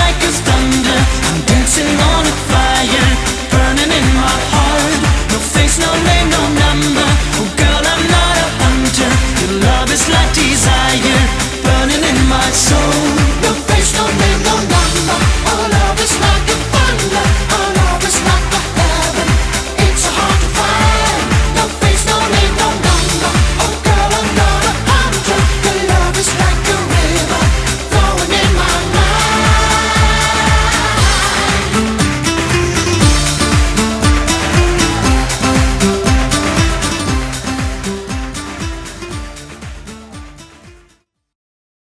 like it's thunder. I'm dancing on a fire Burning in my heart. No face, no name, no number.